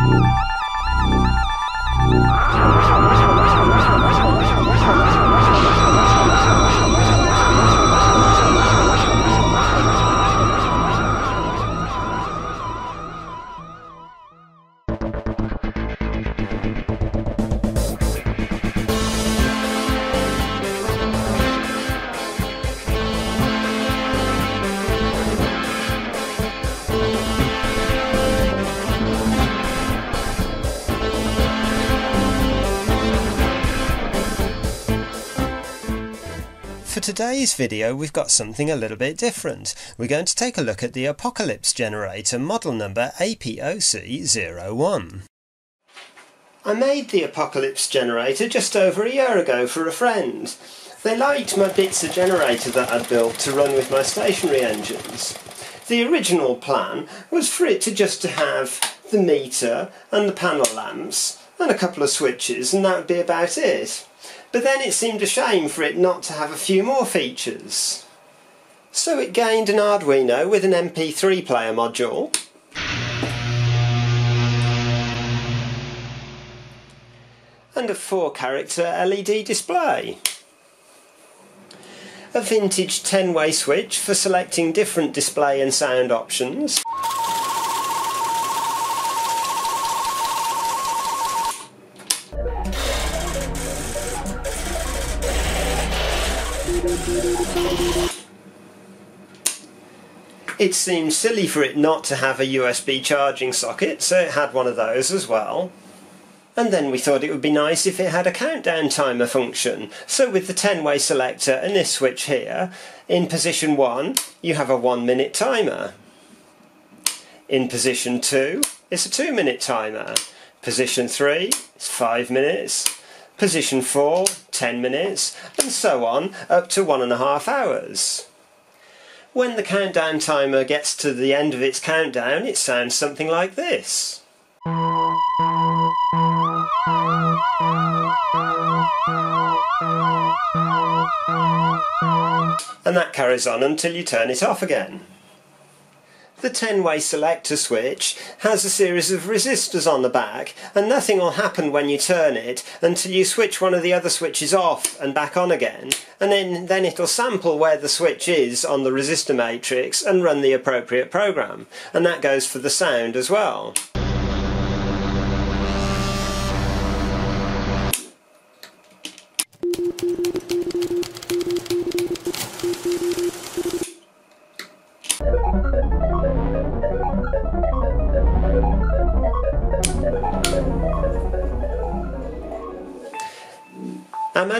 Thank you. Today's video we've got something a little bit different. We're going to take a look at the Apocalypse generator model number APOC01. I made the Apocalypse generator just over a year ago for a friend. They liked my Bitzer generator that I'd built to run with my stationary engines. The original plan was for it to just to have the meter and the panel lamps and a couple of switches and that would be about it. But then it seemed a shame for it not to have a few more features. So it gained an Arduino with an MP3 player module. And a four character LED display. A vintage 10 way switch for selecting different display and sound options. It seemed silly for it not to have a USB charging socket, so it had one of those as well. And then we thought it would be nice if it had a countdown timer function. So with the 10 way selector and this switch here, in position 1 you have a 1 minute timer. In position 2 it's a 2 minute timer. Position 3 is 5 minutes. Position 4, 10 minutes, and so on up to one and a half hours. When the countdown timer gets to the end of its countdown, it sounds something like this. And that carries on until you turn it off again. The 10-way selector switch has a series of resistors on the back and nothing will happen when you turn it until you switch one of the other switches off and back on again and then, then it'll sample where the switch is on the resistor matrix and run the appropriate program and that goes for the sound as well.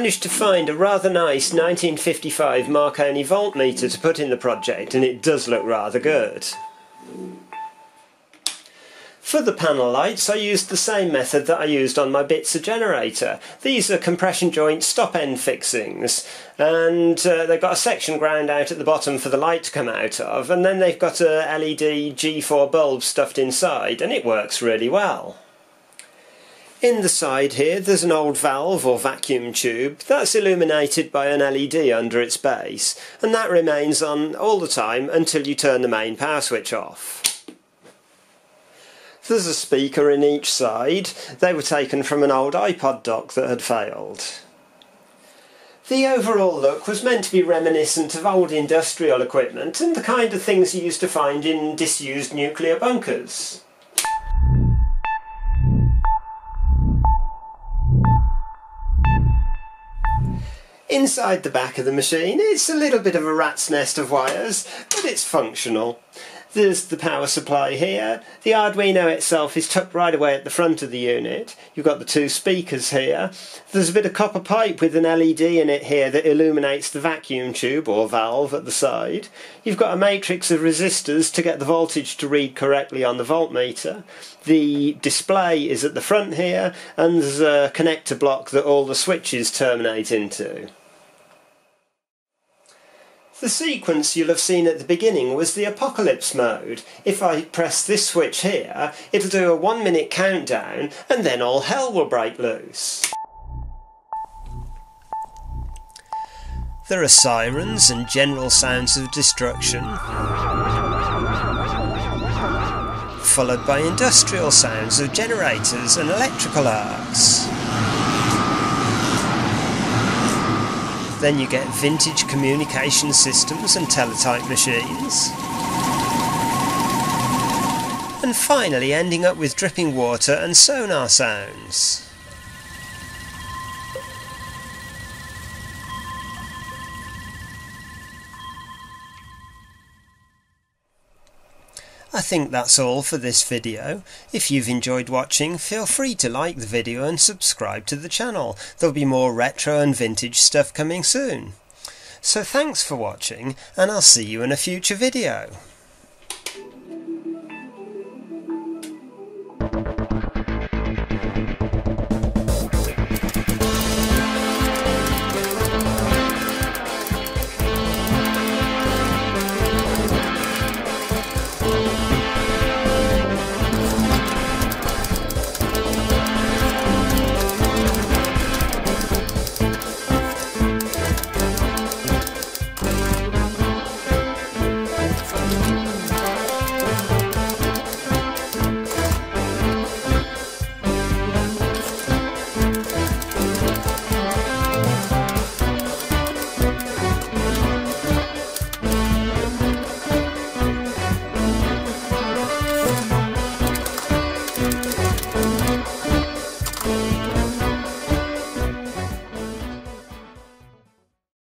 Managed to find a rather nice 1955 Marconi voltmeter to put in the project and it does look rather good. For the panel lights I used the same method that I used on my Bitzer generator. These are compression joint stop end fixings and uh, they've got a section ground out at the bottom for the light to come out of and then they've got a LED G4 bulb stuffed inside and it works really well. In the side here there's an old valve or vacuum tube that's illuminated by an LED under its base and that remains on all the time until you turn the main power switch off. There's a speaker in each side, they were taken from an old iPod dock that had failed. The overall look was meant to be reminiscent of old industrial equipment and the kind of things you used to find in disused nuclear bunkers. Inside the back of the machine it's a little bit of a rat's nest of wires, but it's functional. There's the power supply here. The Arduino itself is tucked right away at the front of the unit. You've got the two speakers here. There's a bit of copper pipe with an LED in it here that illuminates the vacuum tube or valve at the side. You've got a matrix of resistors to get the voltage to read correctly on the voltmeter. The display is at the front here and there's a connector block that all the switches terminate into. The sequence you'll have seen at the beginning was the apocalypse mode. If I press this switch here, it'll do a one minute countdown and then all hell will break loose. There are sirens and general sounds of destruction, followed by industrial sounds of generators and electrical arcs. Then you get vintage communication systems and teletype machines. And finally ending up with dripping water and sonar sounds. I think that's all for this video. If you've enjoyed watching, feel free to like the video and subscribe to the channel. There'll be more retro and vintage stuff coming soon. So thanks for watching and I'll see you in a future video.